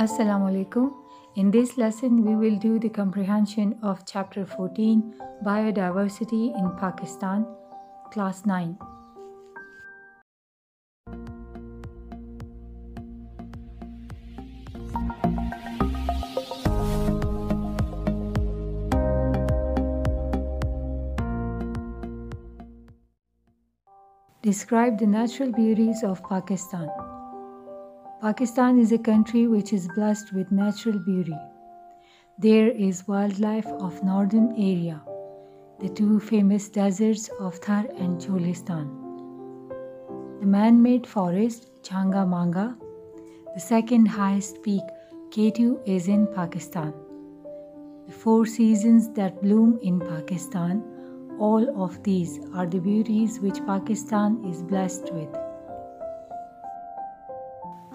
Assalamu alaikum. In this lesson, we will do the comprehension of Chapter 14 Biodiversity in Pakistan, Class 9. Describe the natural beauties of Pakistan. Pakistan is a country which is blessed with natural beauty. There is wildlife of northern area, the two famous deserts of Thar and Cholistan. The man-made forest Changa Manga, the second highest peak K2 is in Pakistan. The four seasons that bloom in Pakistan, all of these are the beauties which Pakistan is blessed with.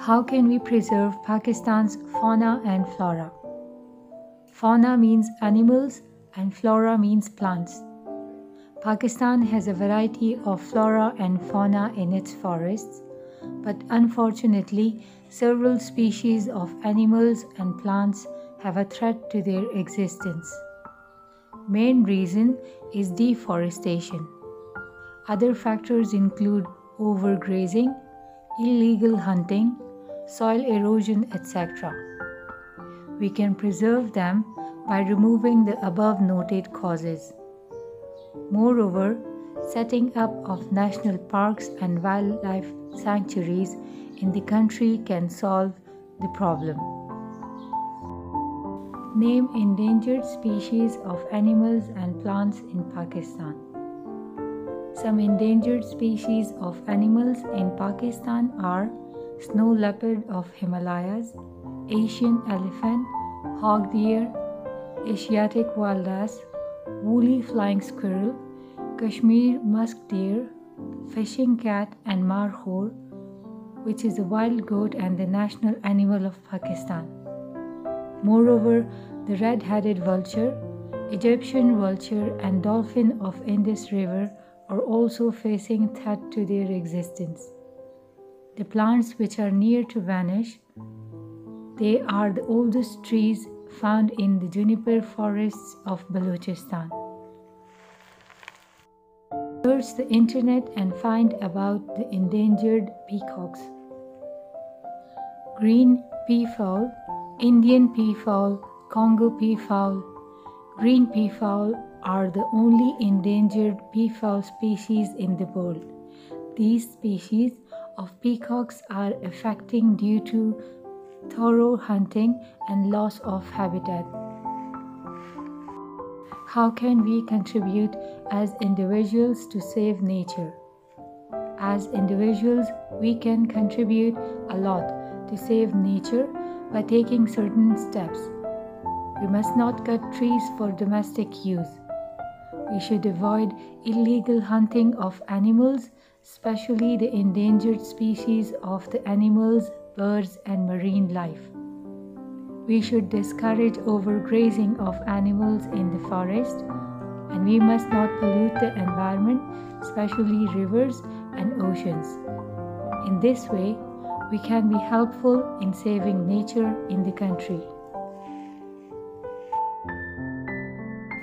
How can we preserve Pakistan's fauna and flora? Fauna means animals and flora means plants. Pakistan has a variety of flora and fauna in its forests, but unfortunately, several species of animals and plants have a threat to their existence. Main reason is deforestation. Other factors include overgrazing, illegal hunting, soil erosion, etc. We can preserve them by removing the above noted causes. Moreover, setting up of national parks and wildlife sanctuaries in the country can solve the problem. Name endangered species of animals and plants in Pakistan. Some endangered species of animals in Pakistan are snow leopard of Himalayas, Asian elephant, hog deer, Asiatic wild ass, woolly flying squirrel, Kashmir musk deer, fishing cat and markhor, which is a wild goat and the national animal of Pakistan. Moreover, the red-headed vulture, Egyptian vulture and dolphin of Indus River are also facing threat to their existence the plants which are near to vanish. They are the oldest trees found in the juniper forests of Balochistan. Search the internet and find about the endangered peacocks. Green peafowl, Indian peafowl, Congo peafowl, green peafowl are the only endangered peafowl species in the world. These species of peacocks are affecting due to thorough hunting and loss of habitat. How can we contribute as individuals to save nature? As individuals, we can contribute a lot to save nature by taking certain steps. We must not cut trees for domestic use. We should avoid illegal hunting of animals especially the endangered species of the animals, birds, and marine life. We should discourage overgrazing of animals in the forest, and we must not pollute the environment, especially rivers and oceans. In this way, we can be helpful in saving nature in the country.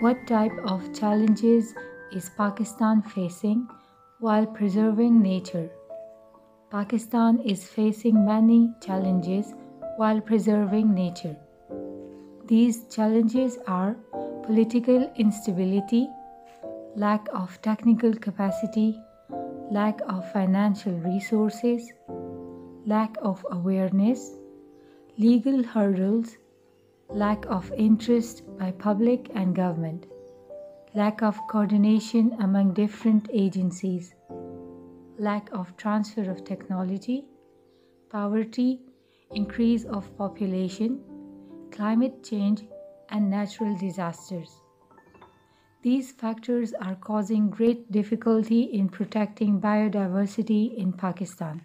What type of challenges is Pakistan facing while preserving nature. Pakistan is facing many challenges while preserving nature. These challenges are political instability, lack of technical capacity, lack of financial resources, lack of awareness, legal hurdles, lack of interest by public and government lack of coordination among different agencies, lack of transfer of technology, poverty, increase of population, climate change, and natural disasters. These factors are causing great difficulty in protecting biodiversity in Pakistan.